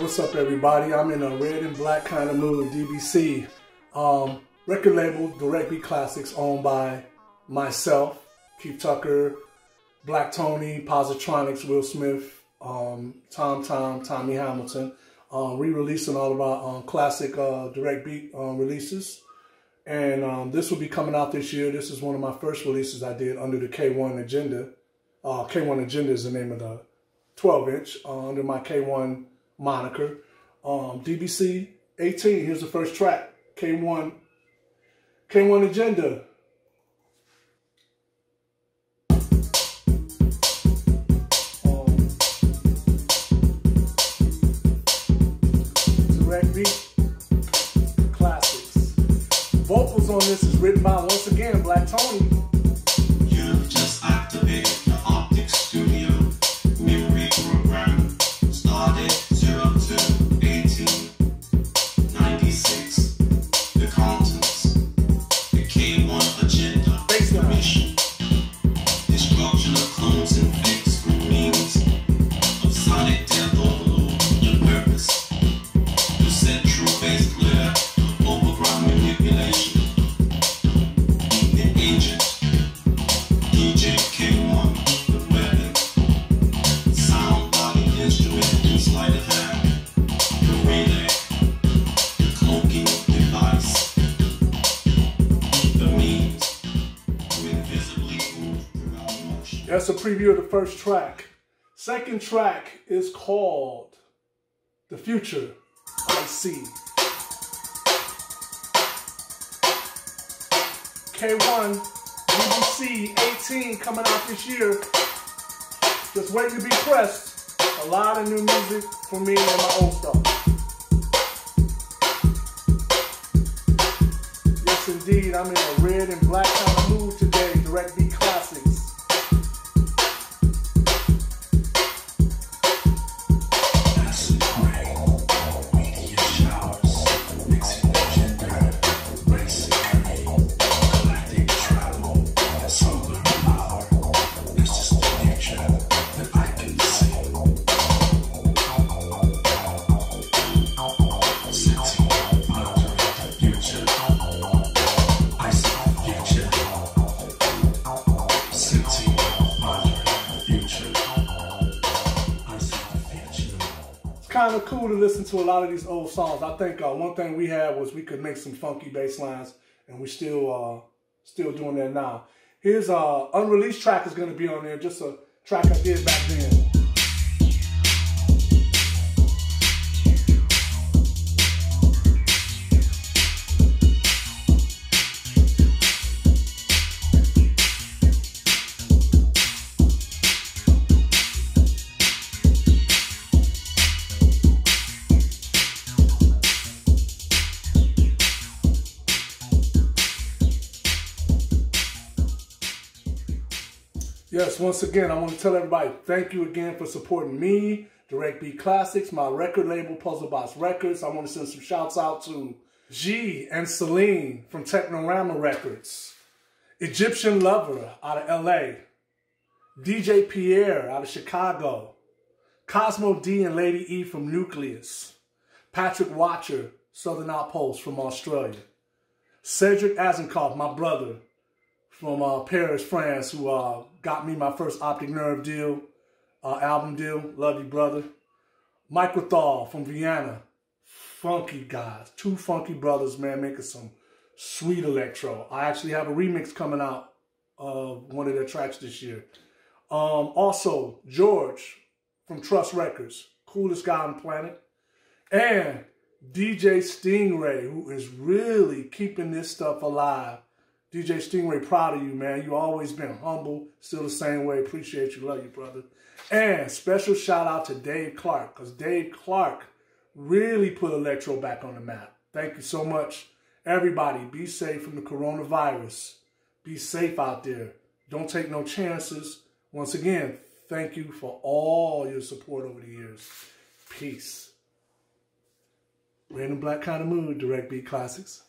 What's up, everybody? I'm in a red and black kind of mood, DBC. Um, record label, Direct Beat Classics, owned by myself, Keith Tucker, Black Tony, Posatronix, Will Smith, um, Tom Tom, Tommy Hamilton. Um, re-releasing all of our um, classic uh, Direct Beat um, releases. And um, this will be coming out this year. This is one of my first releases I did under the K1 Agenda. Uh, K1 Agenda is the name of the 12 inch uh, under my K1 moniker. Um, DBC 18, here's the first track. K1, K1 Agenda. Um, classics. Vocals on this is written by, once again, Black Tony. That's a preview of the first track. Second track is called The Future I See. K1, DBC 18 coming out this year. Just waiting to be pressed. A lot of new music for me and my old stuff. Yes, indeed, I'm in a red and black kind of mood today. Direct kind of cool to listen to a lot of these old songs. I think uh, one thing we had was we could make some funky bass lines, and we still uh, still doing that now. A uh, unreleased track is going to be on there, just a track I did back then. Yes, once again, I want to tell everybody thank you again for supporting me, Direct Beat Classics, my record label, Puzzlebox Records. I want to send some shouts out to G and Celine from Technorama Records, Egyptian Lover out of LA, DJ Pierre out of Chicago, Cosmo D and Lady E from Nucleus, Patrick Watcher, Southern Outpost from Australia, Cedric Azencoth, my brother, from uh, Paris, France, who uh, got me my first Optic Nerve deal, uh, album deal. Love you, brother. Michael Thal from Vienna. Funky guys. Two funky brothers, man, making some sweet electro. I actually have a remix coming out of one of their tracks this year. Um, also, George from Trust Records. Coolest guy on the planet. And DJ Stingray, who is really keeping this stuff alive. DJ Stingray, proud of you, man. You always been humble, still the same way. Appreciate you, love you, brother. And special shout out to Dave Clarke, because Dave Clarke really put electro back on the map. Thank you so much. Everybody, be safe from the coronavirus. Be safe out there. Don't take no chances. Once again, thank you for all your support over the years. Peace. Random Black kind of mood, Direct Beat Classics.